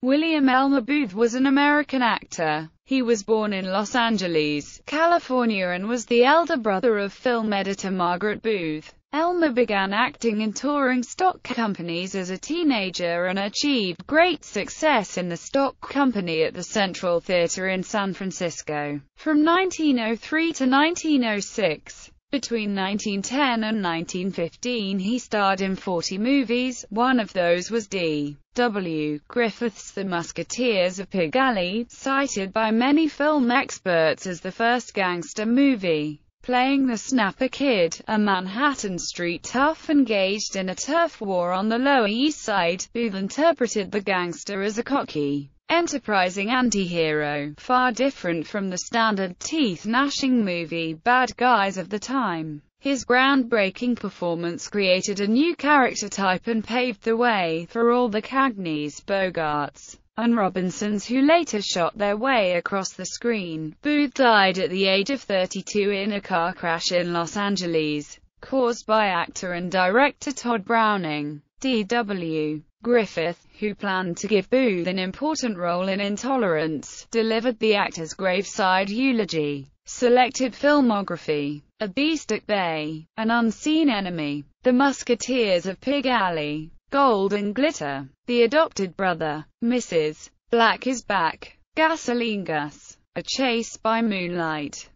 William Elmer Booth was an American actor. He was born in Los Angeles, California and was the elder brother of film editor Margaret Booth. Elmer began acting in touring stock companies as a teenager and achieved great success in the stock company at the Central Theater in San Francisco. From 1903 to 1906, between 1910 and 1915 he starred in 40 movies, one of those was D. W. Griffith's The Musketeers of Pig Alley, cited by many film experts as the first gangster movie. Playing the Snapper Kid, a Manhattan street tough engaged in a turf war on the Lower East Side, Booth interpreted the gangster as a cocky, enterprising anti-hero, far different from the standard teeth-gnashing movie bad guys of the time. His groundbreaking performance created a new character type and paved the way for all the Cagneys, Bogarts, and Robinsons who later shot their way across the screen. Booth died at the age of 32 in a car crash in Los Angeles, caused by actor and director Tod Browning. D.W. Griffith, who planned to give Booth an important role in Intolerance, delivered the actor's graveside eulogy. Selected filmography A Beast at Bay, An Unseen Enemy, The Musketeers of Pig Alley, Gold and Glitter, The Adopted Brother, Mrs. Black is Back, Gasoline Gus, A Chase by Moonlight,